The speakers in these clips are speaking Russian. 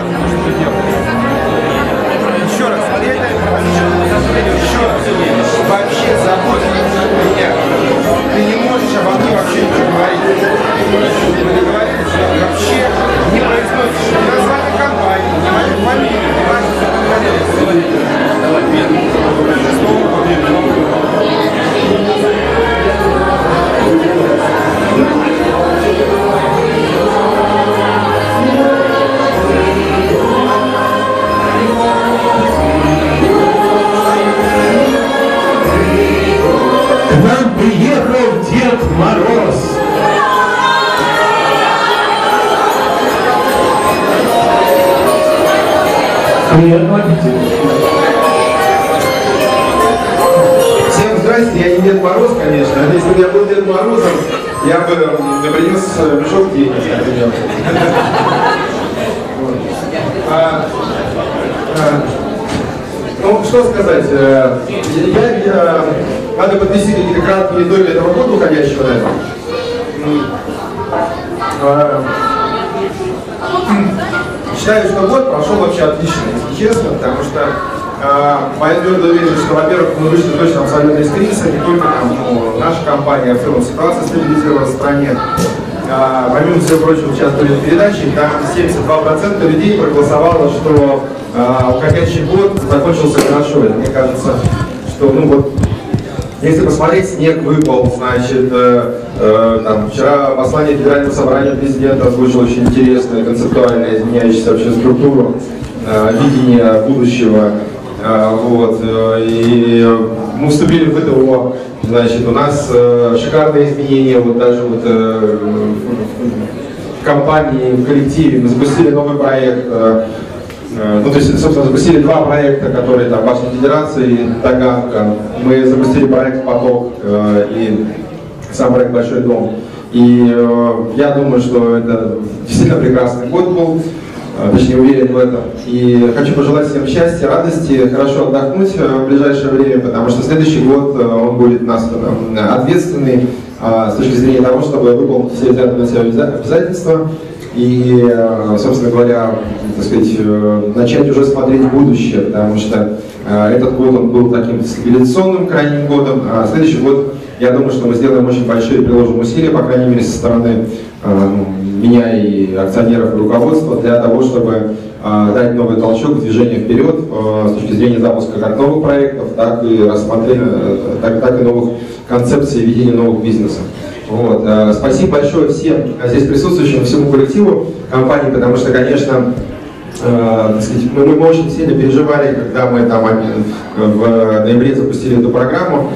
это Всем здрасте, я не Дед Мороз, конечно. А Если бы я был Дед Морозом, я бы принес э, мешок денег. А, а, Ну, что сказать, э, я, я- надо подвести какие-то краткие итоги этого года уходящего, наверное. Считаю, что год прошел вообще отлично, если честно, потому что э, моя твердая что, во-первых, мы вышли точно абсолютно из кризиса, не только там, ну, наша компания, а в целом ситуация стабилизировалась в стране. А, помимо всего прочего, сейчас были передачи, там 72% людей проголосовало, что а, уходящий год закончился хорошо. Мне кажется, что ну вот если посмотреть, снег выпал, значит, э, э, там, вчера послание Федерального собрания президента озвучил очень интересное, концептуально изменяющееся вообще структуру э, видения будущего. Э, вот, э, и мы вступили в ВТО, значит, у нас э, шикарные изменения, вот даже вот э, в компании, в коллективе, мы запустили новый проект, Э, Ну, то есть, собственно, запустили два проекта, которые там Башня Федерации Таганка. Мы запустили проект «Поток» э, и сам проект «Большой дом». И э, я думаю, что это действительно прекрасный год был, э, точнее уверен в этом. И хочу пожелать всем счастья, радости, хорошо отдохнуть э, в ближайшее время, потому что следующий год э, он будет у нас э, ответственный э, с точки зрения того, чтобы выполнить все взятые на себя обяза- обязательства и, э, собственно говоря, так сказать, э, начать уже смотреть будущее, потому что э, этот год он был таким стабилизационным крайним годом, а следующий год, я думаю, что мы сделаем очень большие, приложим усилия, по крайней мере, со стороны меня и акционеров и руководства для того, чтобы дать новый толчок, движение вперед с точки зрения запуска как новых проектов, так и рассмотрения, так, так и новых концепций ведения новых бизнесов. Вот. э, Спасибо большое всем здесь присутствующим, всему коллективу компании, потому что, конечно, э, мы, мы очень сильно переживали, когда мы там э, в ноябре запустили эту программу.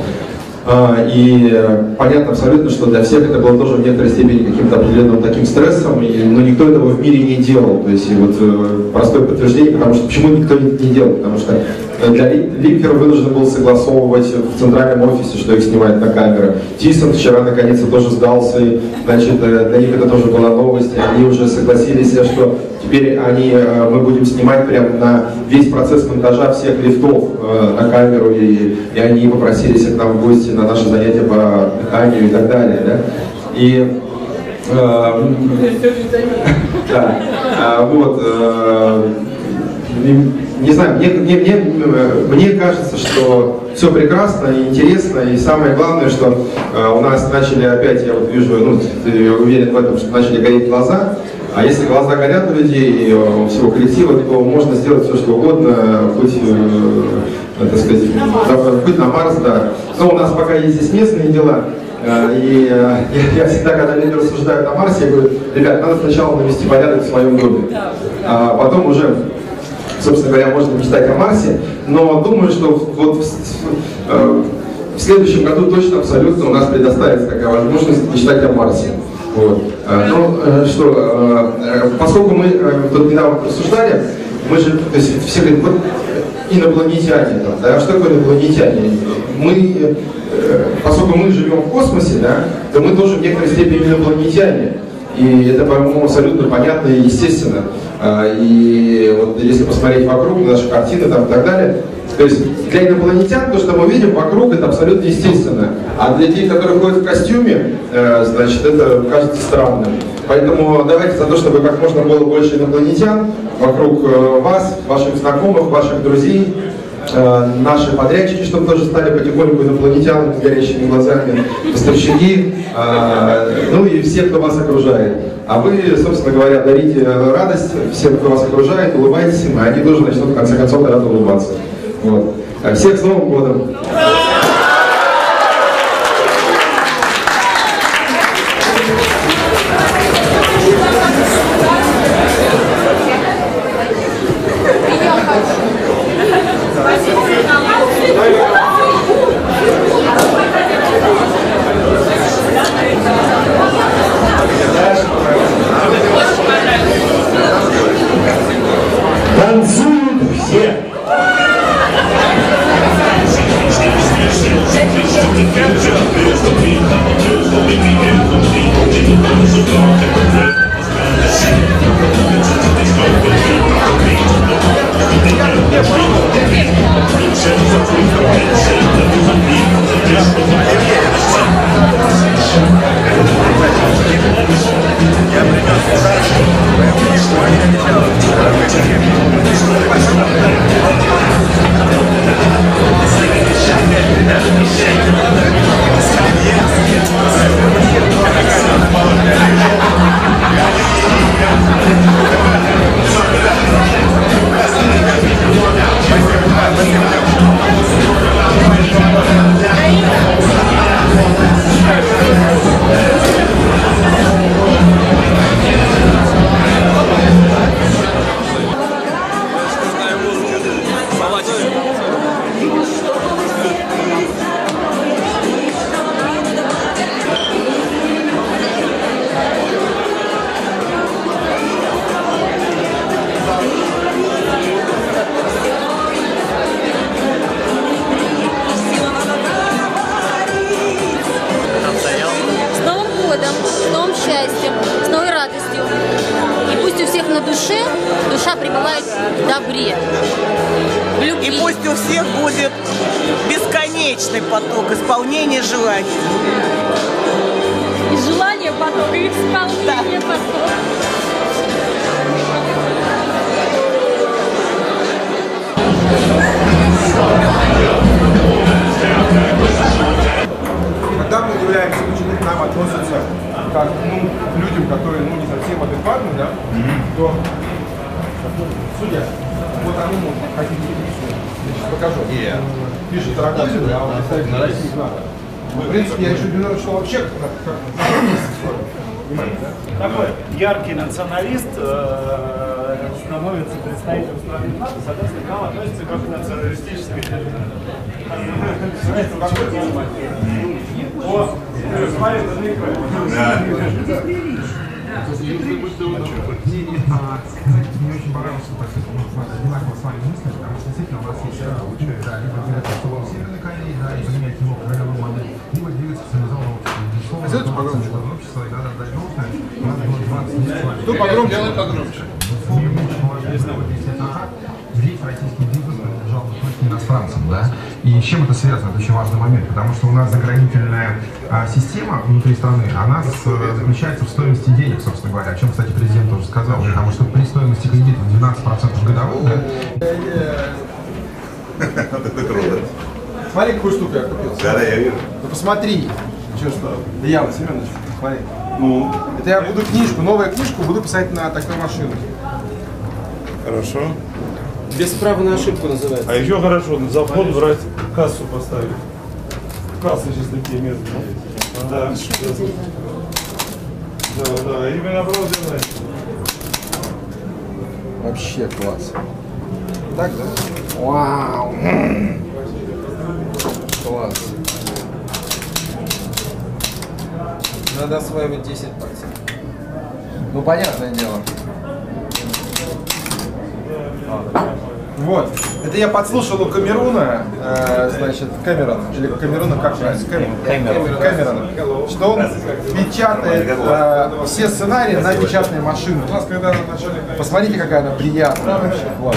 Э, И э, понятно абсолютно, что для всех это было тоже в некоторой степени каким-то определенным таким стрессом, но никто этого в мире не делал. То есть и вот э, простое подтверждение, потому что почему никто не, делал, потому что э, для Ли- Липкер вынужден был согласовывать в центральном офисе, что их снимают на камеры. Тисон вчера наконец-то тоже сдался, и, значит, э, для них это тоже была новость, они уже согласились, э, что теперь они, э, мы будем снимать прям на весь процесс монтажа всех лифтов на камеру, и, и они попросились к нам в гости на наши занятия по дыханию и так далее. Да? И да. А, вот. Не- знаю, мне, мне, мне, э, мне кажется, что все прекрасно и интересно, и самое главное, что э, у нас начали опять, я вот вижу, ну, ты уверен в этом, что начали гореть глаза, а если глаза горят у людей и э, у всего коллектива, то можно сделать все, что угодно, хоть, э, так сказать, да, хоть на Марс, да. Но у нас пока есть здесь местные дела, Э, И я, я всегда, когда люди рассуждают о Марсе, я говорю, ребят, надо сначала навести порядок в своем доме, а потом уже, собственно говоря, можно мечтать о Марсе, но думаю, что вот в, э, в следующем году точно абсолютно у нас предоставится такая возможность мечтать о Марсе. Вот. Ну, что, поскольку мы тут недавно рассуждали, мы же, то есть все говорят, вот инопланетяне, там, да, что такое инопланетяне? Мы, поскольку мы живем в космосе, да, то мы тоже в некоторой степени инопланетяне. И это, по-моему, абсолютно понятно и естественно. А, И вот если посмотреть вокруг, наши картины там и так далее, То есть для инопланетян то, что мы видим вокруг, это абсолютно естественно. А для тех, которые ходят в костюме, э, значит, это кажется странным. Поэтому давайте за то, чтобы как можно было больше инопланетян вокруг э, вас, ваших знакомых, ваших друзей, наши подрядчики, чтобы тоже стали потихоньку инопланетянами с горящими глазами, поставщики, э, ну и все, кто вас окружает. А вы, собственно говоря, дарите радость всем, кто вас окружает, улыбайтесь им, и они тоже начнут в конце концов рад улыбаться. Вот. А Всех с Новым годом! С душа пребывает в добре, в И любви. пусть у всех будет бесконечный поток исполнения желаний. И желание потока, и исполнение потока. Когда Пишет Рогозин, а он представитель не надо. В принципе, я еще удивлен, что вообще как, как, такой яркий националист э, становится представителем страны НАТО, соответственно, к нам относится как к националистической? О, смотри, это не Мне очень понравился так сказать, ну, одинаково с вами мысли, вот если это так, весь российский бизнес бы только иностранцам, да, и с чем это связано, это очень важный момент, потому что у нас заградительная а, система внутри страны, она с- заключается в стоимости денег, собственно говоря, о чем, кстати, президент тоже сказал, потому что при стоимости кредита 12% годовых, да, Смотри, какую штуку я купил. Да, да, я вижу. Ну посмотри. Че что? Да я Семенович, смотри. Ну? Это я буду книжку, новую книжку буду писать на такой машине. Хорошо. Без права на ошибку называется. А еще хорошо, за вход брать кассу поставить. Кассы сейчас такие местные. Да. Да, да, именно обалденно. Вообще класс. Так, да? Вау. Класс. Надо осваивать 10 пальцев. Ну, понятное дело. Вот. Это я подслушал у Камеруна, э, значит, Камерона, или Камеруна, как правильно? Камерона. Камерона. Что он печатает э, все сценарии на печатной машине. У нас когда начали... Посмотрите, какая она приятная вообще. Класс.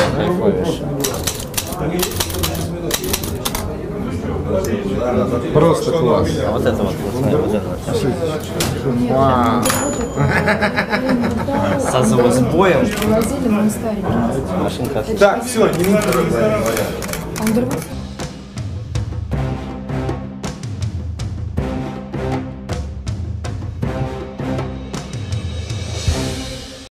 Просто класс. А вот это вот. Вау. С звукосбоем. Машинка. Так, все, не Он дорвался.